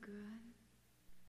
good.